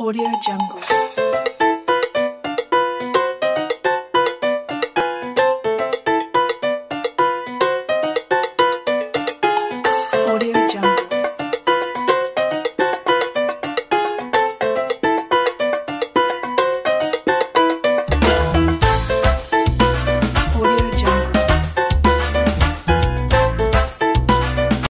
Audio Jungle.